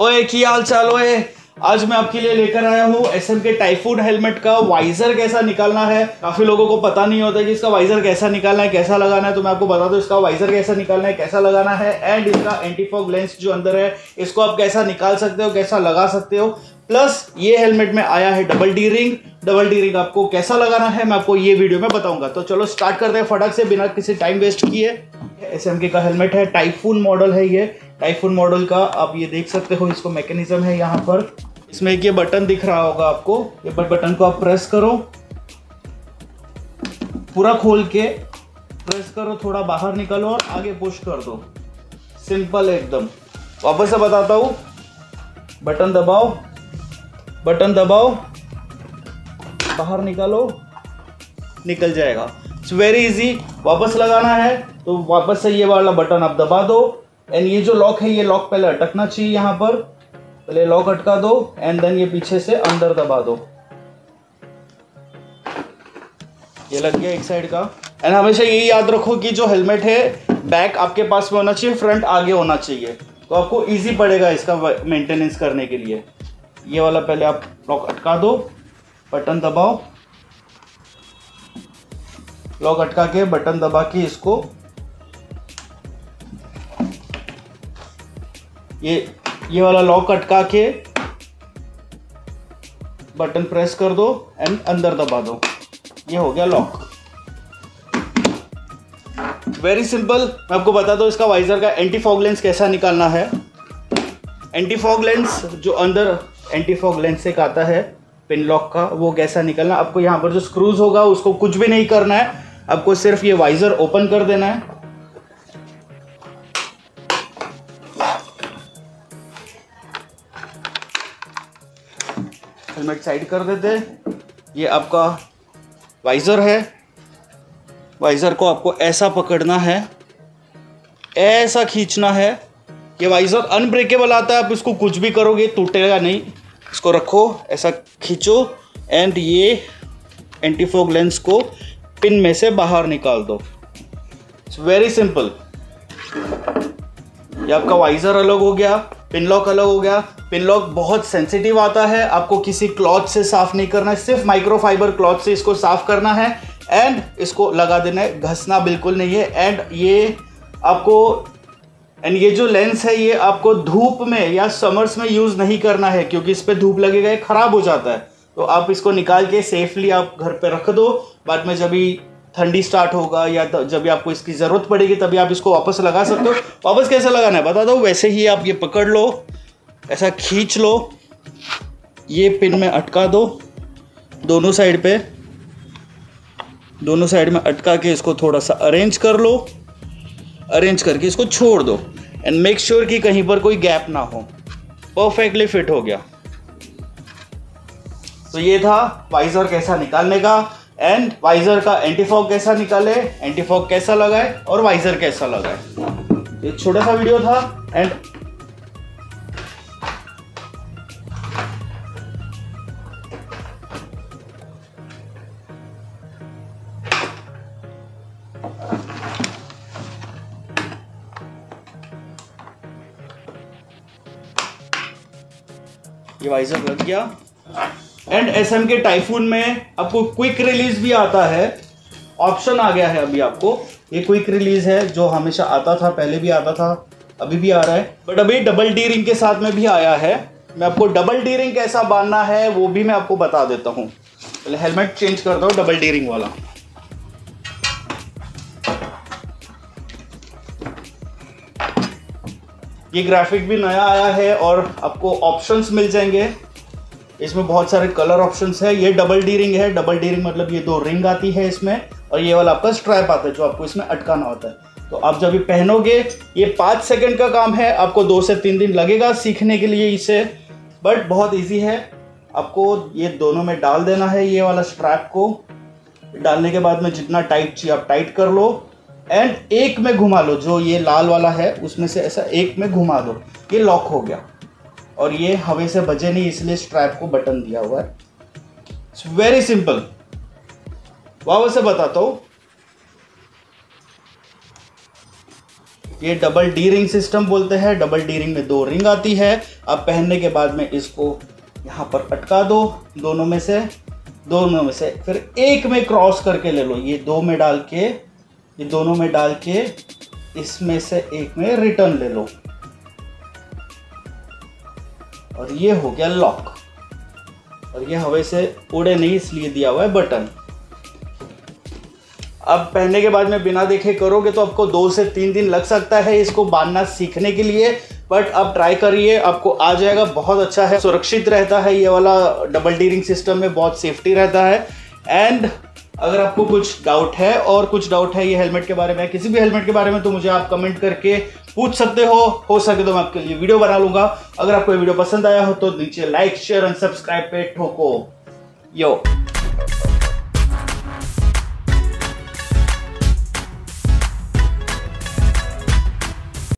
ओए, की हाल चाल, ओए? आज मैं आपके लिए लेकर आया हूँ S M K typhoon helmet का वाइजर कैसा निकालना है? काफ़ी लोगों को पता नहीं होता कि इसका वाइजर कैसा निकालना है, कैसा लगाना है तो मैं आपको बता दूँ इसका वाइजर कैसा निकालना है, कैसा लगाना है एंड इसका एंटीफॉग लेंस जो अंदर है, इसको आप कैसा निकाल सकते हो, कैसा लगा सकते हो? प्लस ये हेलमेट में आया है double D ring double D ring आपको कैसा लगाना है, मैं आपको ये वीडियो में बताऊँगा। तो चलो स्टार्ट करते हैं फटाक से, बिना किसी टाइम वेस्ट किए। एस एम के का हेलमेट है टाइफून मॉडल है ये। टाइफून मॉडल का, आप ये देख सकते हो, इसको मैकेनिज्म है यहाँ पर। इसमें एक ये बटन दिख रहा होगा आपको। ये बटन को आप प्रेस करो। पूरा खोल के प्रेस करो, थोड़ा बाहर निकलो और आगे पुश कर दो। सिंपल एकदम। वापस से बताता हूँ। बटन दबाओ। बटन दबाओ। बाहर निकालो। निकल जाएगा। इट्स वेरी इजी वापस लगाना है तो वापस से ये वाला बटन आप दबा दो। एंड ये जो लॉक है, ये लॉक पहले अटकना चाहिए यहाँ पर। पहले लॉक अटका दो एंड देन ये पीछे से अंदर दबा दो। ये लग गया एक साइड का। एंड हमेशा यही याद रखो कि जो हेलमेट है बैक आपके पास में होना चाहिए फ्रंट आगे होना चाहिए। तो आपको इजी पड़ेगा इसका मेंटेनेंस करने के लिए। ये वाला पहले आप लॉक अटका दो। बटन दबाओ। लॉक अटका के बटन दबा के इसको ये ये वाला लॉक अटका के बटन प्रेस कर दो एंड अंदर दबा दो। ये हो गया लॉक वेरी सिंपल मैं आपको बता दो, इसका वाइजर का एंटी फॉग लेंस कैसा निकालना है। एंटी फॉग लेंस जो अंदर एंटी फॉग लेंस एक आता है पिन लॉक का, वो कैसा निकलना आपको यहाँ पर जो स्क्रूज होगा, उसको कुछ भी नहीं करना है। आपको सिर्फ़ ये वाइजर ओपन कर देना है। हेलमेट साइड कर देते ये आपका वाइज़र है। वाइज़र को आपको ऐसा पकड़ना है, ऐसा खींचना है ये वाइज़र अनब्रेकेबल आता है। आप इसको कुछ भी करोगे, टूटेगा नहीं। इसको रखो, ऐसा खींचो एंड ये एंटीफोग लेंस को पिन में से बाहर निकाल दो। इट्स वेरी सिंपल ये आपका वाइज़र अलग हो गया। पिन लॉक अलग हो गया। पिन लॉक बहुत सेंसिटिव आता है। आपको किसी क्लॉथ से साफ़ नहीं करना है। सिर्फ़ माइक्रोफाइबर क्लॉथ से इसको साफ़ करना है। एंड इसको लगा देना है। घसना बिल्कुल नहीं है। एंड ये आपको एंड ये जो लेंस है, ये आपको धूप में या समर्स में यूज़ नहीं करना है। क्योंकि इस पर धूप लगेगा, ये ख़राब हो जाता है। तो आप इसको निकाल के सेफली आप घर पे रख दो। बाद में जब ठंडी स्टार्ट होगा या जब भी आपको इसकी ज़रूरत पड़ेगी, तभी आप इसको वापस लगा सकते हो। वापस कैसे लगाना है? बता दो, वैसे ही आप ये पकड़ लो, ऐसा खींच लो। ये पिन में अटका दो, दोनों साइड पे। दोनों साइड में अटका के इसको थोड़ा सा अरेंज कर लो। अरेंज करके इसको छोड़ दो। एंड मेक श्योर कि कहीं पर कोई गैप ना हो। परफेक्टली फिट हो गया। तो ये था वाइजर कैसा निकालने का। एंड वाइजर का एंटीफॉग कैसा निकाले? एंटीफॉग कैसा लगाए? और वाइजर कैसा लगाए? एक छोटा सा वीडियो था एंड ये वाइजर लग गया। And S M K typhoon में आपको क्विक रिलीज़ भी आता है। ऑप्शन आ गया है अभी आपको। ये क्विक रिलीज़ है, जो हमेशा आता था, पहले भी आता था, अभी भी आ रहा है। बट अभी डबल डी रिंग के साथ में भी आया है। मैं आपको डबल डी रिंग कैसा बांधना है, वो भी मैं आपको बता देता हूँ। पहले हेलमेट चेंज कर दो डबल डी रिंग वाला। ये ग्राफिक भी नया आया है और आपको ऑप्शंस मिल जाएँगे। इसमें बहुत सारे कलर ऑप्शंस है। ये डबल डी रिंग है। डबल डी रिंग मतलब ये दो रिंग आती है इसमें और ये वाला आपका स्ट्रैप आता है जो आपको इसमें अटकाना होता है। तो आप जब ये पहनोगे, ये पाँच सेकंड का काम है। आपको दो से तीन दिन लगेगा सीखने के लिए इसे। बट बहुत ईजी है। आपको ये दोनों में डाल देना है ये वाला स्ट्रैप को। डालने के बाद में जितना टाइट चाहिए आप टाइट कर लो। एंड एक में घुमा लो। जो ये लाल वाला है, उसमें से ऐसा एक में घुमा दो। ये लॉक हो गया। और ये हवे से बजे नहीं, इसलिए स्ट्रैप को बटन दिया हुआ है। इट्स वेरी सिंपल वापस से बताता हूँ। ये डबल डी रिंग सिस्टम बोलते हैं। डबल डी रिंग में दो रिंग आती है। अब पहनने के बाद में इसको यहाँ पर अटका दो। दोनों में से, दोनों में से फिर एक में क्रॉस करके ले लो। ये दो में डाल के, ये दोनों में डाल के इसमें से एक में रिटर्न ले लो। और ये हो गया लॉक और ये हवा से उड़े नहीं, इसलिए दिया हुआ है बटन अब पहनने के बाद में बिना देखे करोगे तो आपको दो से तीन दिन लग सकता है इसको बांधना सीखने के लिए बट अब ट्राई करिए, आपको आ जाएगा, बहुत अच्छा है, सुरक्षित रहता है, ये वाला डबल डीरिंग सिस्टम में बहुत सेफ्टी रहता है. एंड अगर आपको कुछ डाउट है, और कुछ डाउट है ये हेलमेट के बारे में, किसी भी हेलमेट के बारे में तो मुझे आप कमेंट करके पूछ सकते हो हो सके तो मैं आपके लिए वीडियो बना लूँगा। अगर आपको वीडियो पसंद आया हो तो नीचे लाइक शेयर एंड सब्सक्राइब पे ठोको। यो